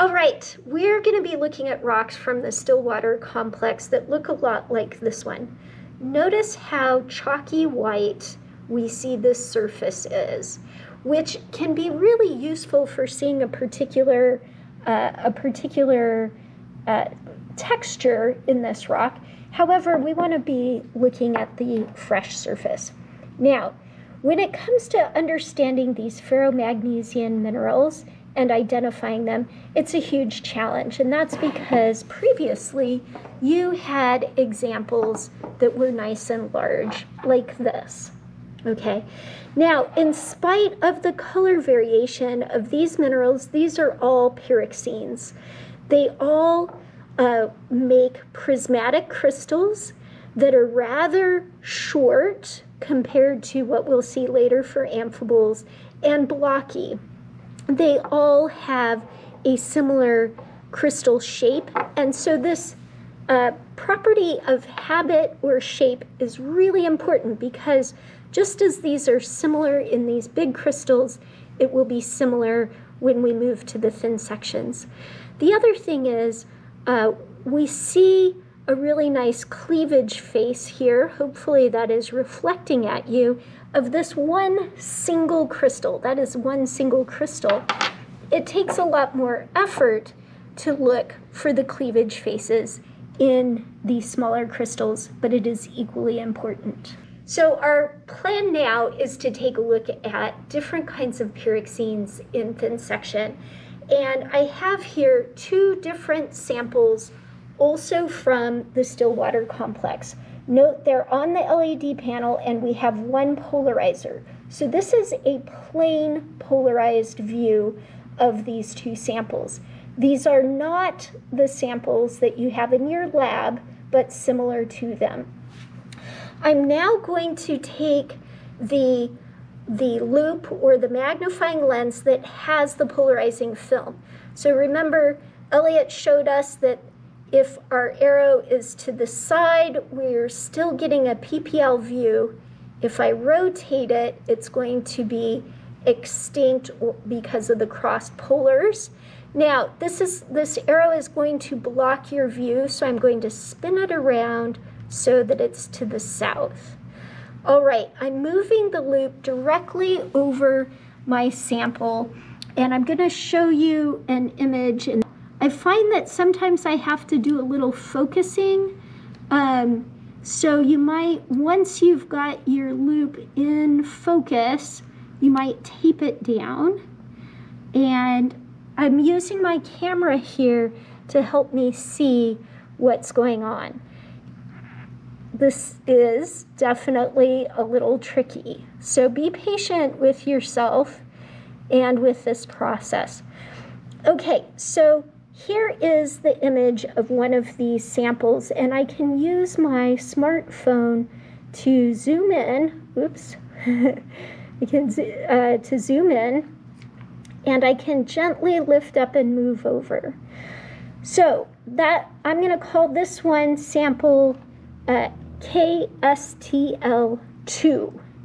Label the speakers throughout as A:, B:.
A: All right, we're going to be looking at rocks from the Stillwater complex that look a lot like this one. Notice how chalky white we see this surface is, which can be really useful for seeing a particular, uh, a particular uh, texture in this rock. However, we want to be looking at the fresh surface. Now, when it comes to understanding these ferromagnesian minerals and identifying them, it's a huge challenge. And that's because previously you had examples that were nice and large, like this. Okay, now in spite of the color variation of these minerals, these are all pyroxenes. They all uh, make prismatic crystals that are rather short compared to what we'll see later for amphiboles and blocky. They all have a similar crystal shape, and so this uh, property of habit or shape is really important because just as these are similar in these big crystals, it will be similar when we move to the thin sections. The other thing is uh, we see a really nice cleavage face here. Hopefully that is reflecting at you of this one single crystal. That is one single crystal. It takes a lot more effort to look for the cleavage faces in these smaller crystals, but it is equally important. So our plan now is to take a look at different kinds of pyroxenes in thin section. And I have here two different samples also from the Stillwater complex. Note they're on the LED panel and we have one polarizer. So this is a plain polarized view of these two samples. These are not the samples that you have in your lab, but similar to them. I'm now going to take the, the loupe or the magnifying lens that has the polarizing film. So remember, Elliot showed us that if our arrow is to the side, we're still getting a PPL view. If I rotate it, it's going to be extinct because of the crossed polars. Now, this, is, this arrow is going to block your view, so I'm going to spin it around so that it's to the south. All right, I'm moving the loupe directly over my sample and I'm gonna show you an image and I find that sometimes I have to do a little focusing. Um, so you might, once you've got your loupe in focus, you might tape it down. And I'm using my camera here to help me see what's going on this is definitely a little tricky. So be patient with yourself and with this process. Okay, so here is the image of one of these samples, and I can use my smartphone to zoom in. Oops. I can uh, to zoom in, and I can gently lift up and move over. So that I'm going to call this one sample uh, KSTL2.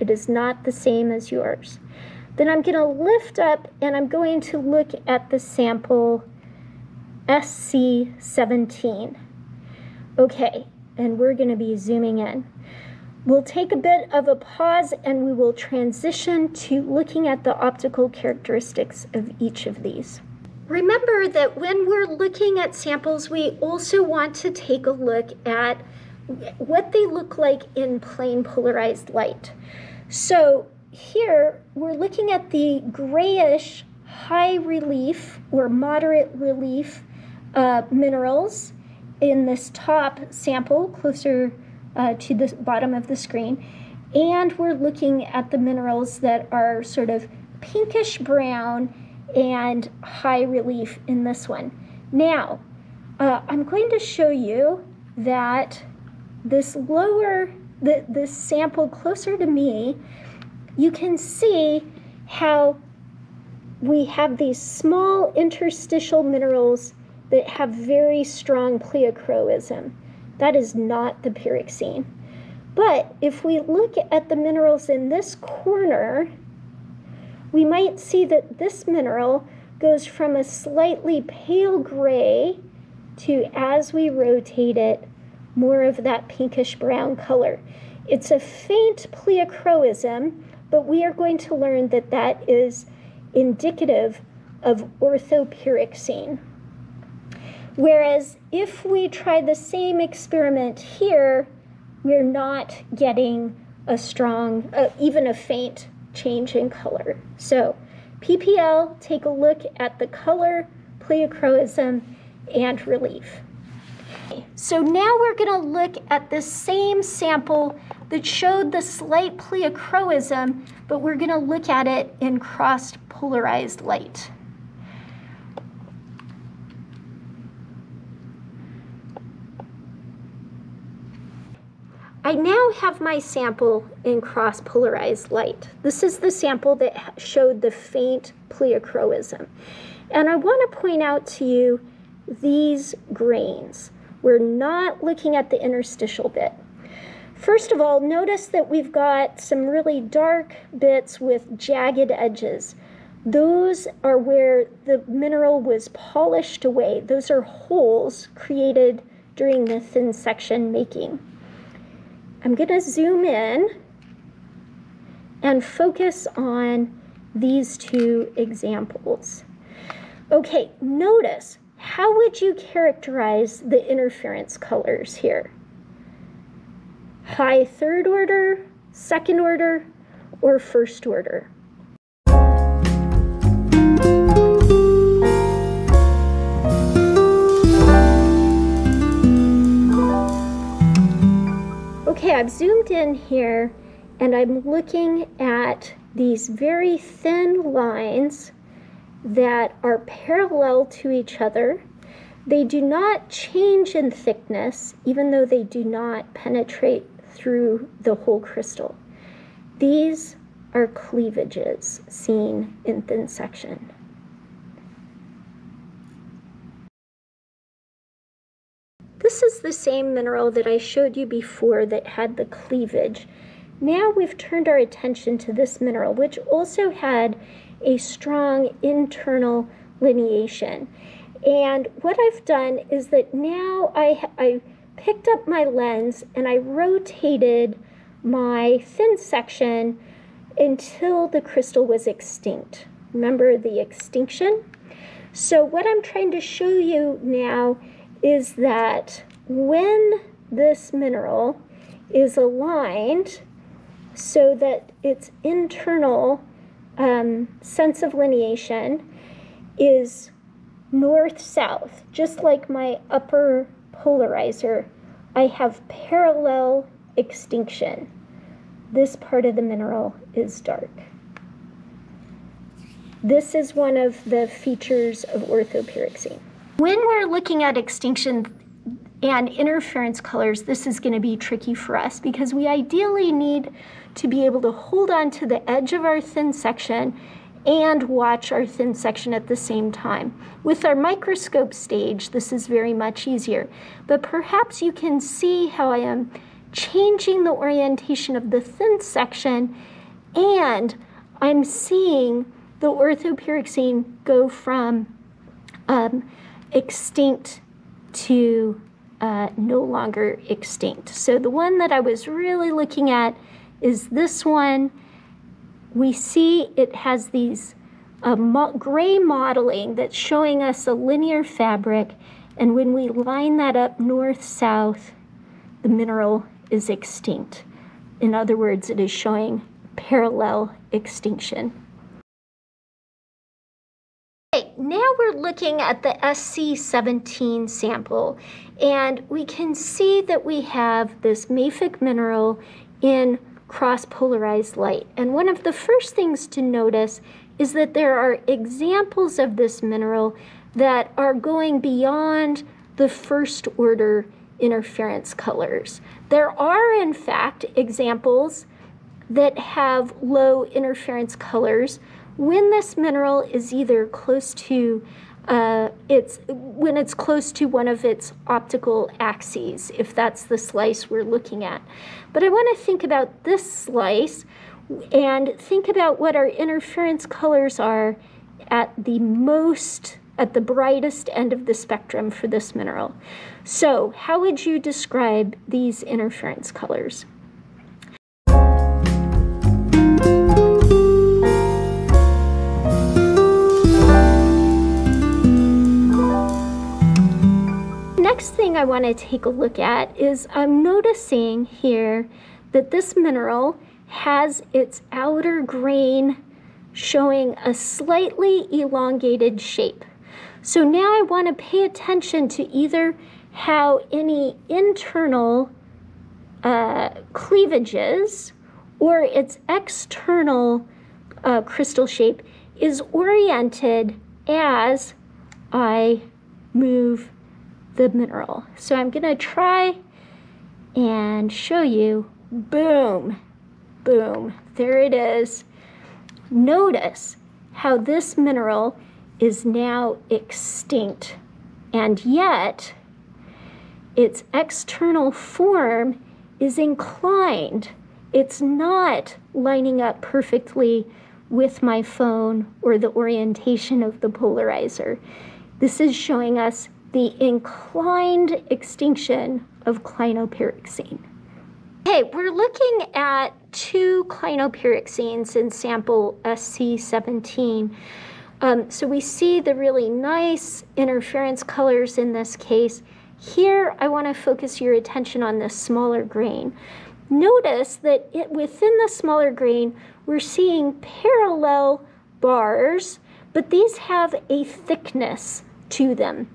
A: It is not the same as yours. Then I'm going to lift up and I'm going to look at the sample SC17. Okay, and we're going to be zooming in. We'll take a bit of a pause and we will transition to looking at the optical characteristics of each of these. Remember that when we're looking at samples, we also want to take a look at what they look like in plain polarized light. So here we're looking at the grayish high relief or moderate relief uh, minerals in this top sample closer uh, to the bottom of the screen. And we're looking at the minerals that are sort of pinkish brown and high relief in this one. Now, uh, I'm going to show you that this lower, the, this sample closer to me, you can see how we have these small interstitial minerals that have very strong pleochroism. That is not the pyroxene. But if we look at the minerals in this corner, we might see that this mineral goes from a slightly pale gray to, as we rotate it, more of that pinkish brown color. It's a faint pleochroism, but we are going to learn that that is indicative of orthopyroxene. Whereas if we try the same experiment here, we're not getting a strong, uh, even a faint change in color. So PPL, take a look at the color, pleochroism, and relief. So now we're going to look at the same sample that showed the slight pleochroism, but we're going to look at it in crossed polarized light. I now have my sample in cross-polarized light. This is the sample that showed the faint pleochroism. And I want to point out to you these grains. We're not looking at the interstitial bit. First of all, notice that we've got some really dark bits with jagged edges. Those are where the mineral was polished away. Those are holes created during the thin section making. I'm going to zoom in and focus on these two examples. Okay, notice, how would you characterize the interference colors here? High third order, second order, or first order? I've zoomed in here and I'm looking at these very thin lines that are parallel to each other. They do not change in thickness, even though they do not penetrate through the whole crystal. These are cleavages seen in thin section. This is the same mineral that I showed you before that had the cleavage. Now we've turned our attention to this mineral, which also had a strong internal lineation. And what I've done is that now I, I picked up my lens and I rotated my thin section until the crystal was extinct. Remember the extinction? So what I'm trying to show you now is that when this mineral is aligned so that its internal um, sense of lineation is north-south, just like my upper polarizer, I have parallel extinction. This part of the mineral is dark. This is one of the features of orthopyroxene. When we're looking at extinction and interference colors, this is going to be tricky for us because we ideally need to be able to hold on to the edge of our thin section and watch our thin section at the same time. With our microscope stage, this is very much easier, but perhaps you can see how I am changing the orientation of the thin section and I'm seeing the orthopyroxene go from um, extinct to uh, no longer extinct. So the one that I was really looking at is this one. We see it has these uh, mo gray mottling that's showing us a linear fabric. And when we line that up north-south, the mineral is extinct. In other words, it is showing parallel extinction now we're looking at the SC17 sample, and we can see that we have this mafic mineral in cross-polarized light. And one of the first things to notice is that there are examples of this mineral that are going beyond the first order interference colors. There are, in fact, examples that have low interference colors, when this mineral is either close to uh, it's when it's close to one of its optical axes, if that's the slice we're looking at. But I want to think about this slice and think about what our interference colors are at the most, at the brightest end of the spectrum for this mineral. So how would you describe these interference colors? Next thing I want to take a look at is I'm noticing here that this mineral has its outer grain showing a slightly elongated shape. So now I want to pay attention to either how any internal uh, cleavages or its external uh, crystal shape is oriented as I move the mineral. So I'm going to try and show you. Boom, boom, there it is. Notice how this mineral is now extinct, and yet its external form is inclined. It's not lining up perfectly with my phone or the orientation of the polarizer. This is showing us the inclined extinction of clinopyroxene. Okay, we're looking at two clinopyroxenes in sample SC17. Um, so we see the really nice interference colors in this case. Here, I want to focus your attention on this smaller grain. Notice that it, within the smaller grain, we're seeing parallel bars, but these have a thickness to them.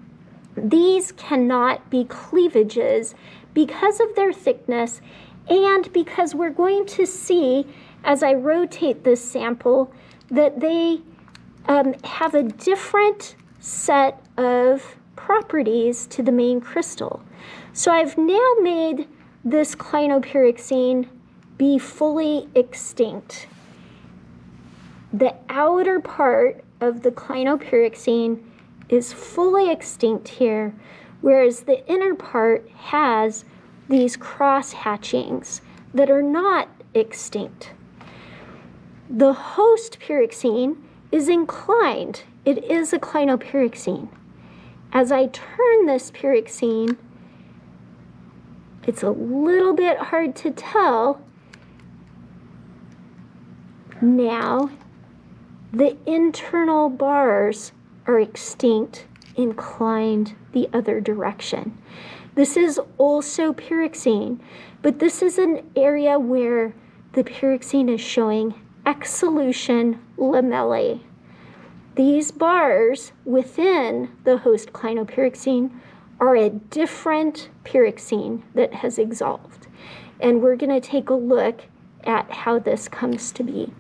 A: These cannot be cleavages because of their thickness and because we're going to see as I rotate this sample that they um, have a different set of properties to the main crystal. So I've now made this clinopyroxene be fully extinct. The outer part of the clinopyroxene is fully extinct here, whereas the inner part has these cross hatchings that are not extinct. The host pyroxene is inclined. It is a clinopyroxene. As I turn this pyroxene, it's a little bit hard to tell. Now, the internal bars are extinct, inclined the other direction. This is also pyroxene, but this is an area where the pyroxene is showing exsolution lamellae. These bars within the host clinopyroxene are a different pyroxene that has exsolved. And we're going to take a look at how this comes to be.